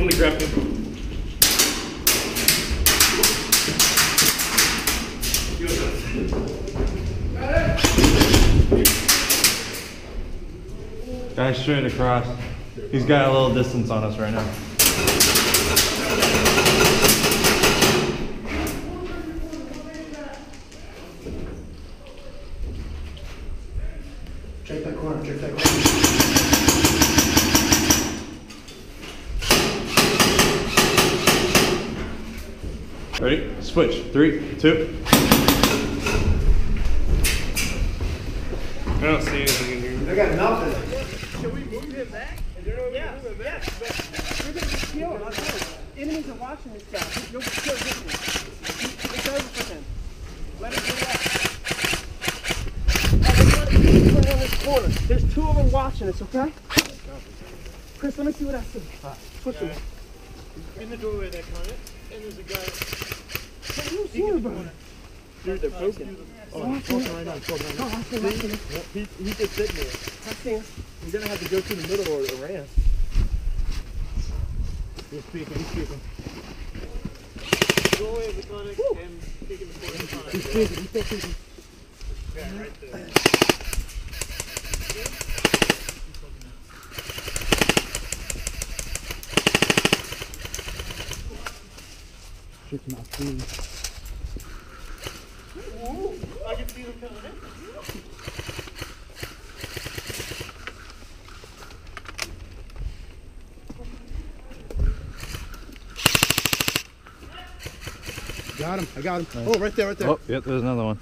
Him. Guy straight across. He's got a little distance on us right now. Check that corner, check that corner. Ready? Switch. Three, two. I don't see anything in here. I got nothing. Can we move him back? Yeah, yeah. You're gonna be killed. I'll tell you. Enemies are watching this guy. You'll be killed with me. It's over for him. Let him do that. On this corner. There's two of them watching us, okay? Chris, let me see what I see. Push him. In the doorway that corner, and there's a guy. What see, bro? Dude, they're poking. Oh, I see him. Oh, I see him. I see him. He, he's just sitting there. I see him. He's gonna have to go through the middle or, or ran. He's speaking, he's speaking. Before the clinic. He's speaking, he's still speaking. Yeah, right there. Shit's not clean. I can see them coming in. Got him, I got him. Oh, right there, right there. Oh, yep, there's another one.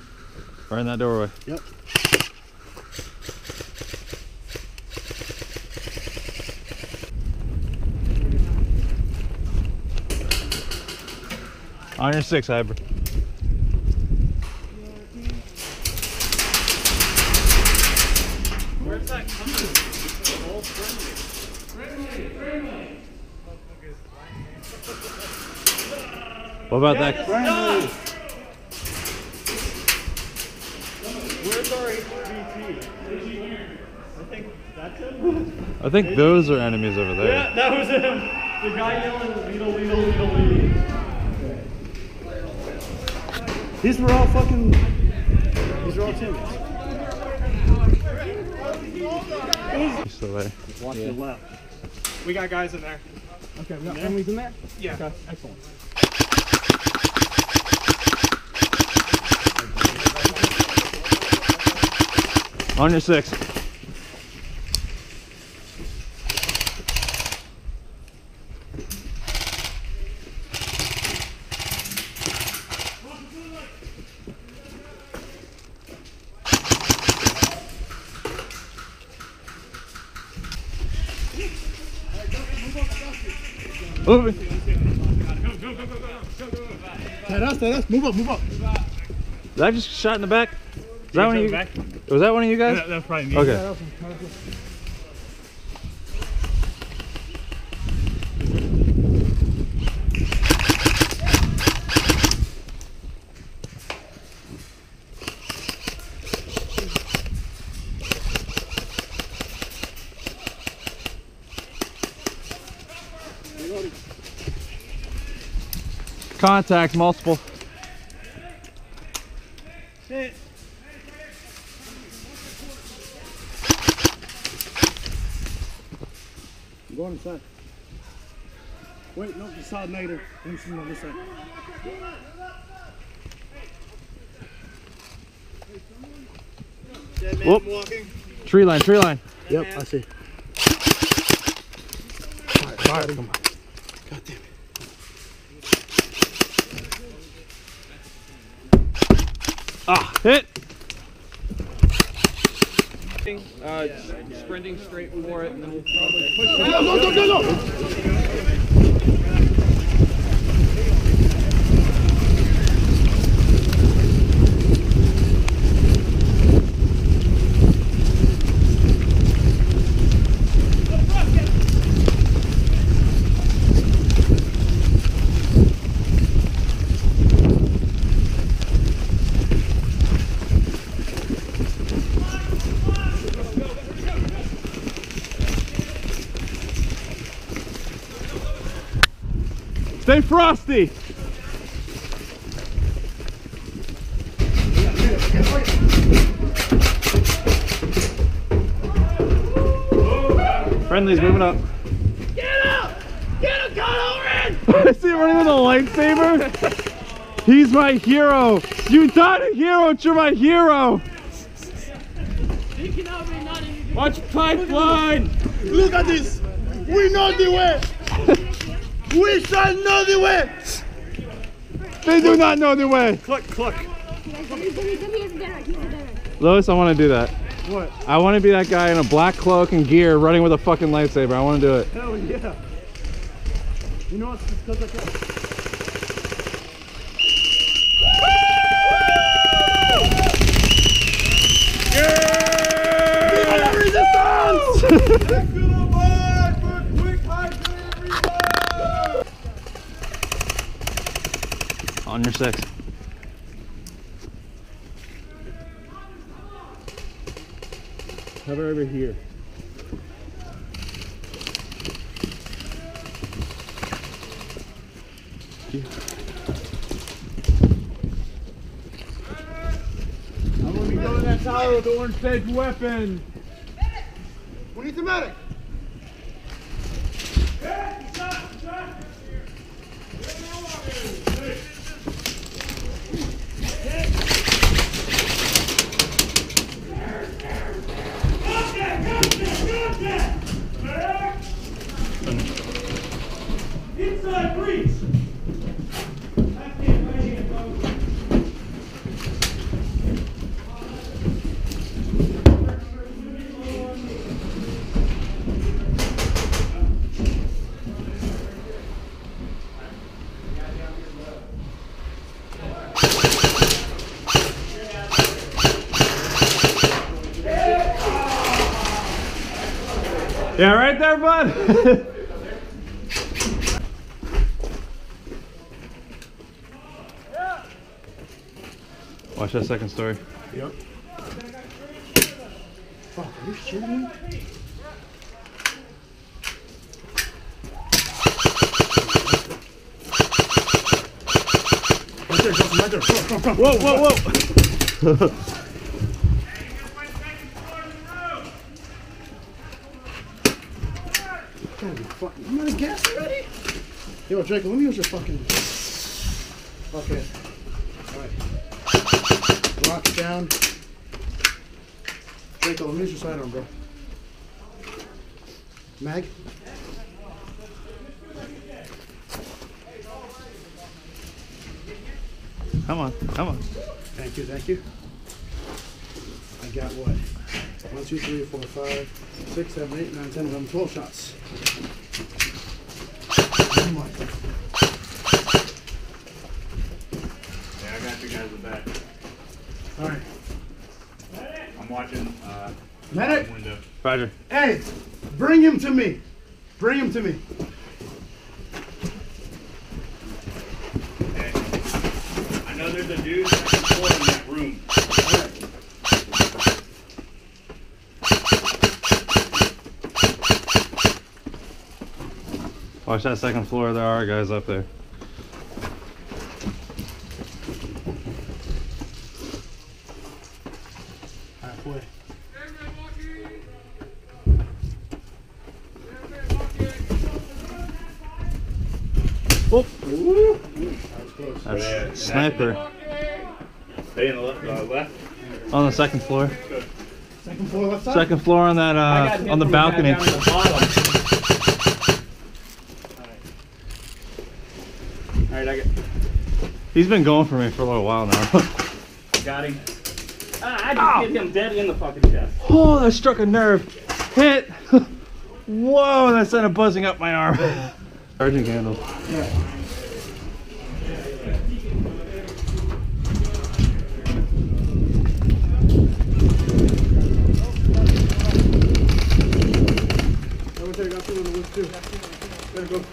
Right in that doorway. Yep. On your six, hybrid. Where's that coming from? All friendly. What about that? Where's our HVT? I think that's him. I think those are enemies over there. Yeah, that was him. The guy yelling, Lidl, Lidl, Lidl, Lidl. These were all fucking. These are all teammates. He's still there. Watch your left. We got guys in there. Okay, we got families in there? Yeah. Okay, excellent. On your six. That us, that us. Move up, move up. Did I just shot in the back? Is that one of you? back? Was that one of you guys? That, that's probably me. Okay. Contact multiple. Sit. Go on inside. Wait, no, the side later. Let me see on this side. Dead man Whoop. walking. Tree line, tree line. Yep, I see. Fire, fire, come on. God damn it. Ah, hit. Uh, sprinting straight for it, and then we'll probably push it. Go, go, go, go, Stay frosty. Friendly's moving up. Get him! Get him, Kylo Ren! I see him running with a lightsaber. He's my hero. You died a hero. but You're my hero. Watch pipeline! Look at this! We know the way! We shall know the way! They do not know the way. Cluck, cluck. Luis, I want to do that. What? I want to be that guy in a black cloak and gear running with a fucking lightsaber. I want to do it. Hell yeah. You know what's because I can. On your six. How about over here? I'm gonna be going that tower with the orange edge weapon. We need the medic. Yeah, right there, bud. Watch that second story. Yep. Fuck, are you shooting me? Right there, Justin, right there. Whoa, whoa, whoa. Holy fuck, you out of gas already? Yo, Draco, let me use your fucking. Okay. Alright. Lock it down. Draco, let me use your sidearm, bro. Mag? Come on, come on. Thank you, thank you. I got what? One, two, three, four, five, six, seven, eight, nine, ten, eleven, twelve shots. Come on. Yeah, I got you guys with that. Alright. I'm watching uh, Medic! window. Roger. Hey, bring him to me. Bring him to me. Okay. I know there's a dude second floor in that room. Watch that second floor. There are guys up there. Halfway. Oh, That was close. that's sniper Stay in the left. Uh, left. on the second floor. Second floor left side. Second floor on that uh on the balcony. Alright, I got, He's been going for me for a little while now. got got him. Ah, I just hit him dead in the fucking chest. Oh, that struck a nerve. Hit. Whoa, that sent a buzzing up my arm. Charging handle. I wish I got two on the list too. Better go.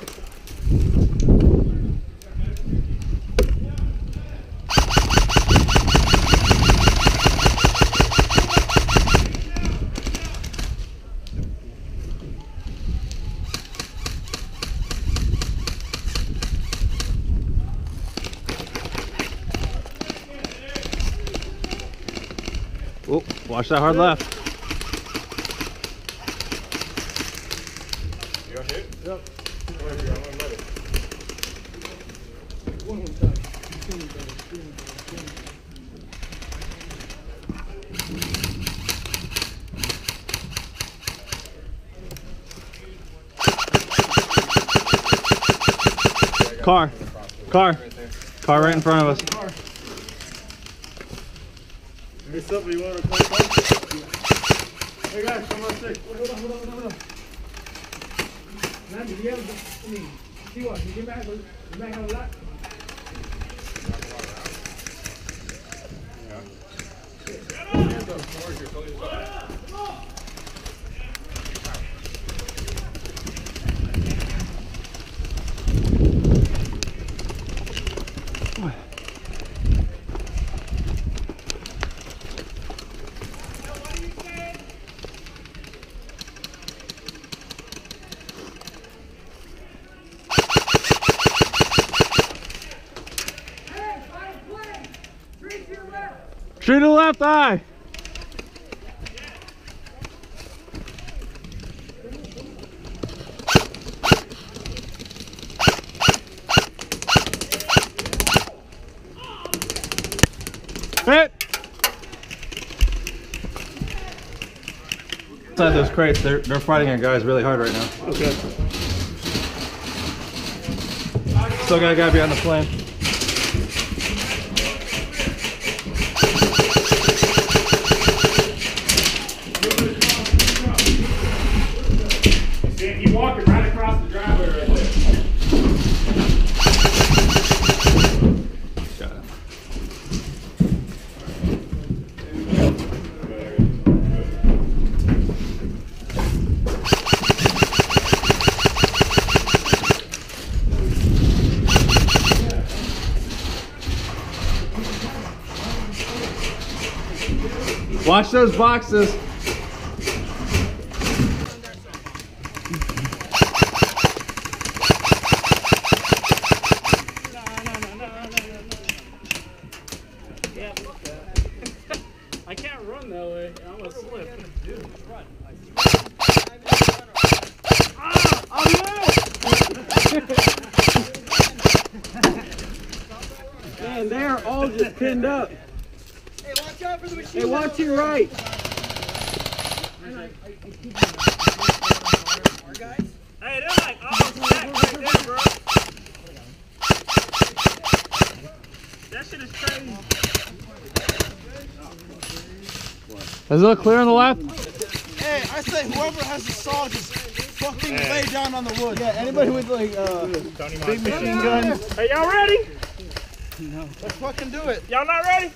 Oh, watch that hard left. Car. Car. Car right in front of us. Hey, somebody want to come Hey guys, come on, stick. Hold on, hold on, hold on. Man, did you ever, I mean, see what, you get back, you back have a lot? Tree to the left eye. Hit. Inside those crates, they're they're fighting our guys really hard right now. Okay. Still got a guy behind the flame. See, he walking right across the driveway right there. Got him. Watch those boxes. I can't run that way. I'm gonna slip. Man, they are all just pinned up. Hey, watch out for the machine. Hey, watch your right. Hey, they're like all stacked right there, bro. That shit is crazy. Does it look clear on the left? Hey, I say whoever has the saw, just fucking lay down on the wood. Yeah, anybody with like uh, big machine gun. Hey, y'all ready? No. Let's fucking do it. Y'all not ready?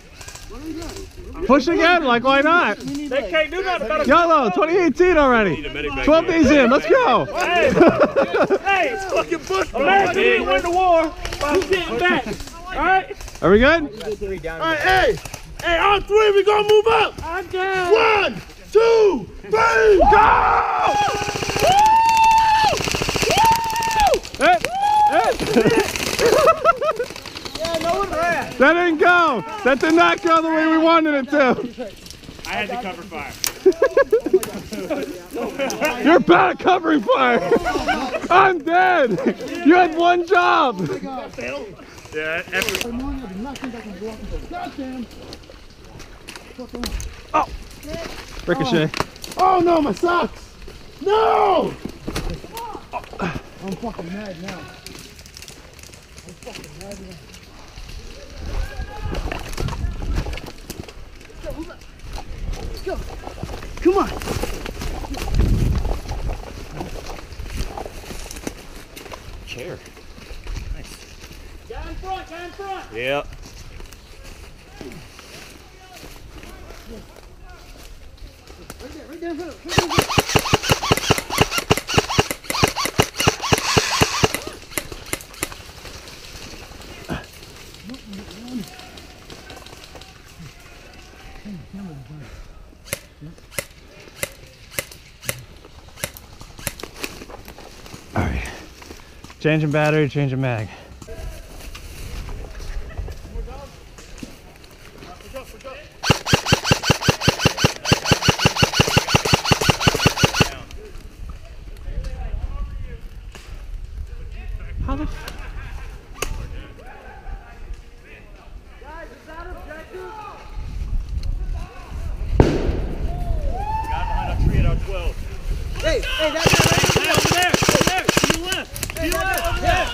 What do we got? Push again, like why not? They can't do nothing about it. YOLO, 2018 already. 12 days in, let's go. Hey, hey, it's fucking bush. America didn't win the war by sitting back. All right? Are we good? Alright, hey! Hey, on three, we gonna move up! I'm down. One, two, three, go! Hit, hit. That didn't go. That did not go the way we wanted it to. I had to cover fire. You're bad at covering fire. I'm dead. You had one job. Yeah, every, fucking. Oh! Ricochet. Oh, oh no, my socks! No! I'm fucking mad now. I'm fucking mad now. Let's go. Come on. Chair. Nice. Guy in front, guy in front. Yep. All right. Changing battery, changing mag. How the f- Got behind a tree at our 12. Hey, hey, that's not right. Hey, over there, over there, to your left, to your left, over there.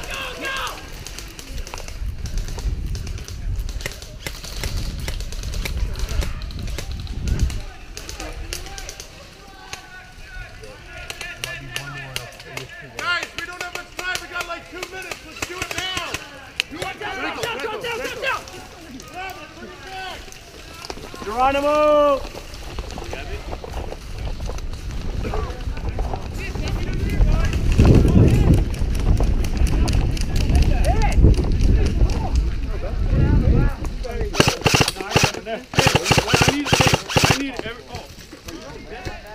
Guys, we don't have much time. We got like two minutes. Let's do it now. You want that? Go down, go down, go down. Grab it, bring it back. Geronimo! I need every. Oh,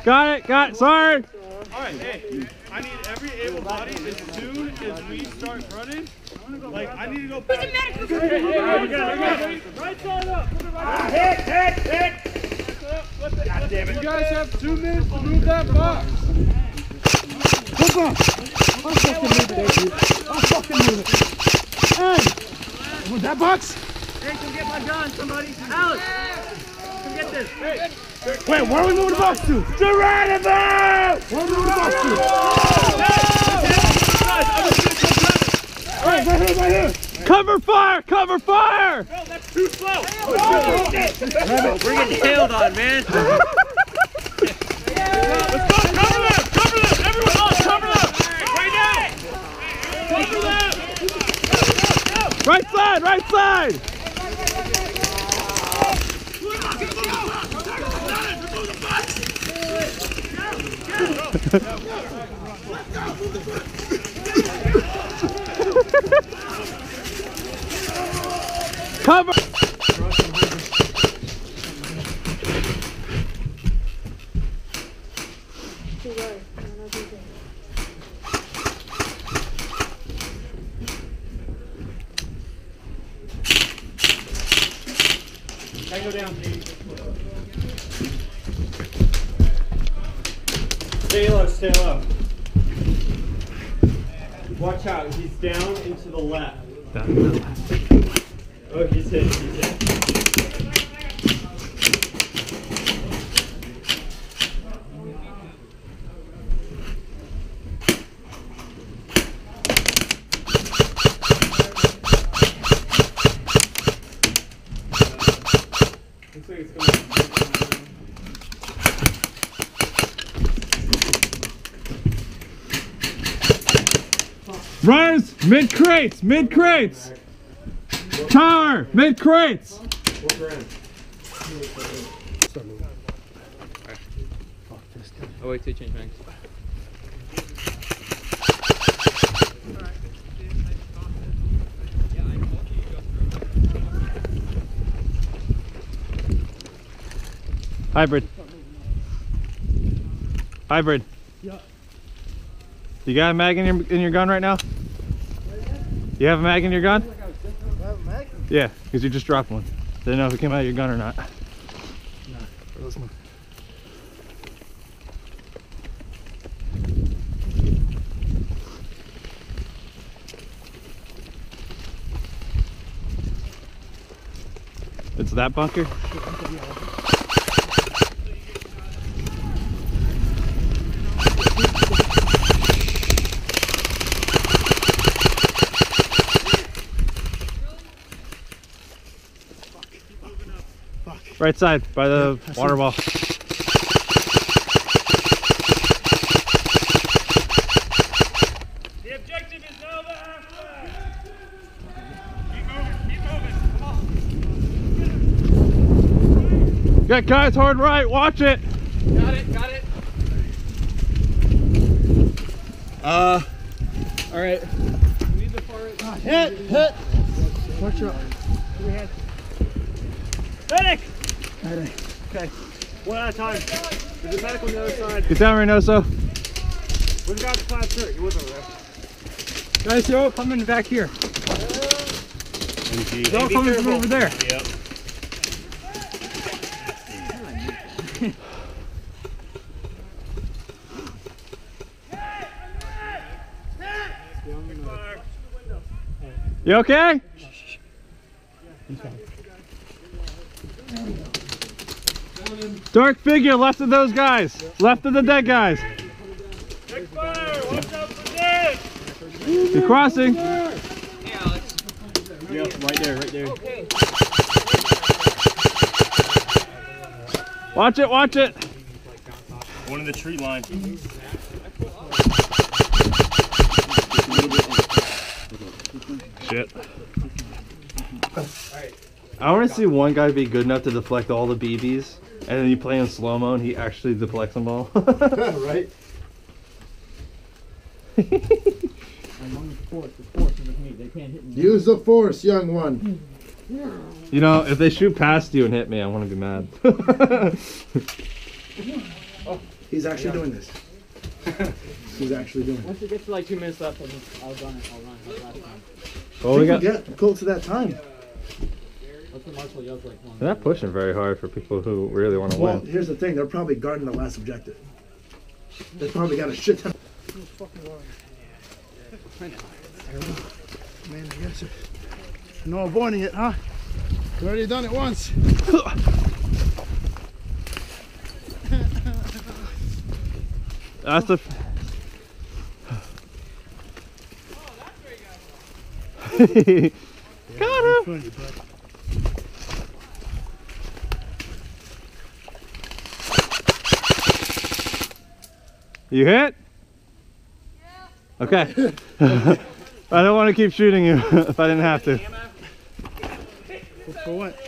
Got it, got it, sorry. all right. Hey, I need every able body as soon as we start running. Like, I need to go back. Right side up. Hit, hit, hit. God damn it. You guys have two minutes to move that box. Come on. I'll fucking move it, Adrian. I'll fucking move it. Hey! Move that box? Hey, come get my gun, somebody. Alex, come get this. Hey. Wait, where are we moving the box to? Geronimo! Where are we moving the box to? Right, right here, right here. Cover fire, cover fire. No, that's too slow. Bring it nailed on, man. Let's go. Cover them. Cover them. Everyone else, cover them. Right now. Cover them. Right side, right side. Cover. Stay low, stay low. Watch out, he's down and to the left he's hit, he's hit. Runners, mid crates, mid crates. Tower, mid crates. Oh wait, to change mags. Hybrid. Hybrid. Yeah. You got a mag in your in your gun right now? You have a mag in your gun? Yeah, because you just dropped one. Didn't know if it came out of your gun or not. It's that bunker? Right side, by the yeah, water well. The objective is now the halfway. Keep moving, keep moving. Come on. Get guys hard right, watch it. Got it, got it. Uh, all right. We need the far right. Hit, hit. Watch your. Medic! Medic. Okay. One at a time. There's a medic on the other side. get down, Reynoso. Where's the guy with the plaid shirt? You was over there. Guys, they're all coming back here. They're all coming from over there. Yep. You okay? Dark figure left of those guys. Left of the dead guys. Fire! Watch out for dead! You're crossing. Yep, right there, right there. Watch it, watch it. One in the tree line. Shit. I want to see one guy be good enough to deflect all the BBs, and then you play in slow mo and he actually deflects them all. right? Use the force, young one. you know, if they shoot past you and hit me, I want to be mad. He's actually doing this. He's actually doing it. Once it gets to like two minutes left, I'll, just, I'll run it. I'll run like last well, we got. Get close to that time. That's what Marshall yells like. They're not pushing very hard for people who really want to Well, win. here's the thing. They're probably guarding the last objective. They probably got a shit ton. Man, I guess no avoiding it, huh? You already done it once. That's the. Got him. You hit? Yeah. Okay. I don't want to keep shooting you if I didn't have to. For what?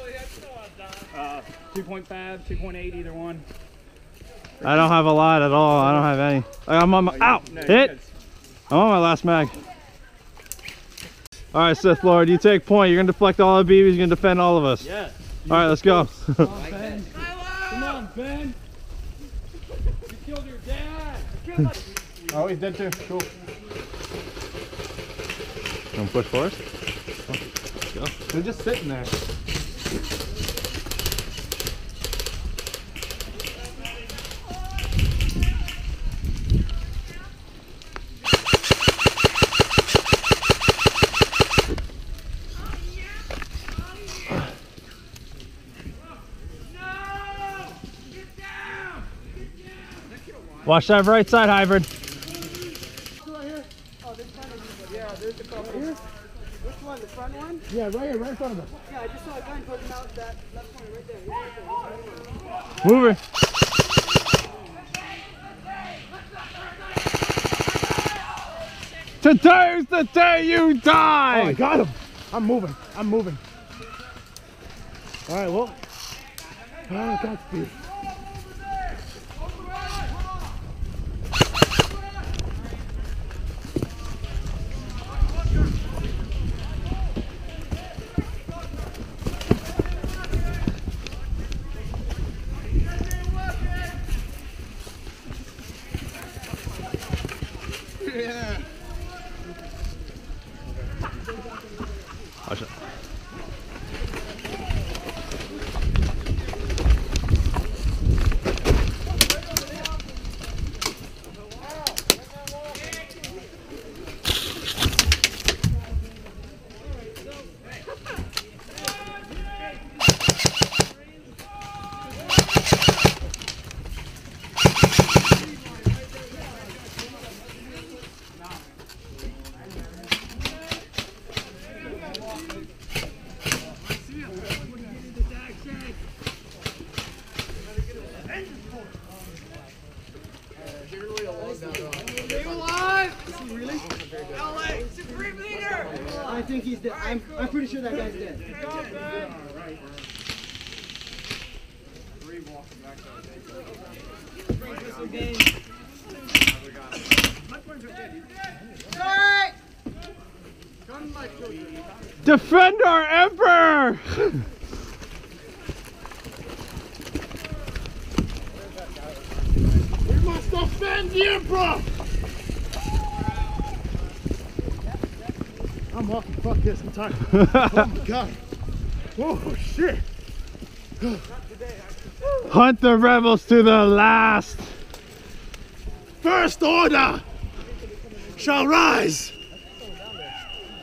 Uh, 2.5, 2.8, either one. I don't have a lot at all. I don't have any. I'm on my. Ow! No, Hit! I'm on my last mag. All right, Sith Lord, you take point. You're gonna deflect all the BBs. You're gonna defend all of us. Yes. All right, let's go. Come on, Ben. You killed your dad. Oh, he's dead too. Cool. Gonna push forward. They're just sitting there. Watch that right side, hybrid. Which one? The front one? Yeah, right here, right in front of us. Yeah, I just saw a guy poking out that left corner right there. Yeah, right there. Move her. Today's the day you Oh, I got him. I'm moving. I'm moving. All right, well. Ah, oh, Godspeed. Defend our emperor! We must defend the Emperor! I'm walking. Fuck this. I'm tired. oh my god. Oh shit. Hunt the rebels to the last! First order shall rise.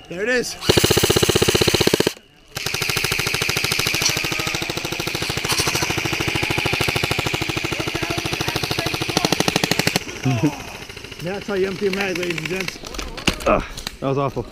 There it is. That's how you empty a mag, ladies and gents. That was awful.